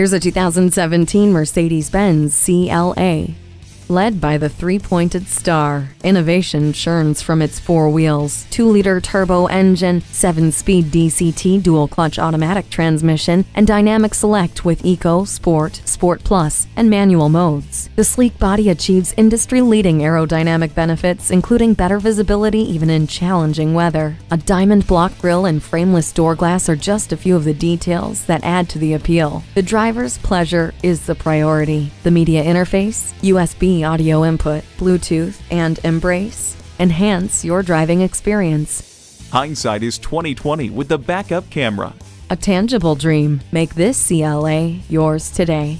Here's a 2017 Mercedes-Benz CLA. Led by the three-pointed star, innovation churns from its four wheels, 2-liter turbo engine, 7-speed DCT dual-clutch automatic transmission, and dynamic select with Eco, Sport, Sport Plus, and manual modes. The sleek body achieves industry-leading aerodynamic benefits, including better visibility even in challenging weather. A diamond block grille and frameless door glass are just a few of the details that add to the appeal. The driver's pleasure is the priority. The media interface, USB audio input, Bluetooth, and mbrace enhance your driving experience. Hindsight is 2020 with the backup camera. A tangible dream. Make this CLA yours today.